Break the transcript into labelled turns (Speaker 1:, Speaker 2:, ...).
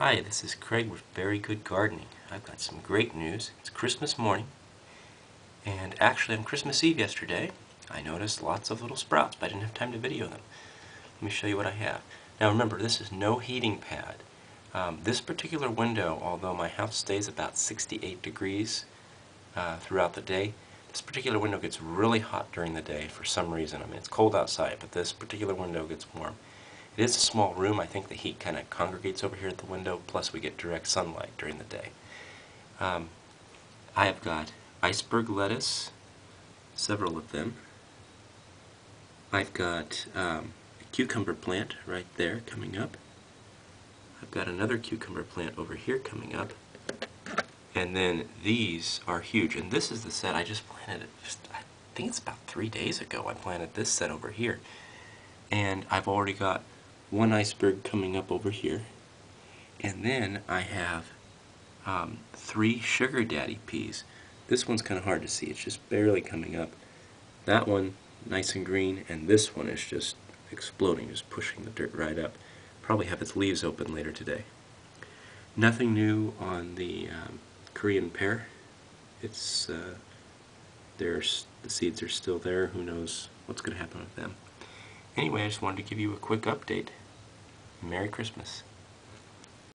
Speaker 1: Hi, this is Craig with Berry Good Gardening. I've got some great news. It's Christmas morning, and actually on Christmas Eve yesterday, I noticed lots of little sprouts, but I didn't have time to video them. Let me show you what I have. Now remember, this is no heating pad. Um, this particular window, although my house stays about 68 degrees uh, throughout the day, this particular window gets really hot during the day for some reason. I mean, it's cold outside, but this particular window gets warm. It is a small room. I think the heat kind of congregates over here at the window, plus we get direct sunlight during the day. Um, I have got iceberg lettuce, several of them. I've got um, a cucumber plant right there coming up. I've got another cucumber plant over here coming up. And then these are huge. And this is the set I just planted. Just, I think it's about three days ago I planted this set over here. And I've already got one iceberg coming up over here. And then I have um, three sugar daddy peas. This one's kind of hard to see. It's just barely coming up. That one, nice and green, and this one is just exploding, just pushing the dirt right up. Probably have its leaves open later today. Nothing new on the um, Korean pear. It's uh, the seeds are still there. Who knows what's going to happen with them? Anyway, I just wanted to give you a quick update. Merry Christmas.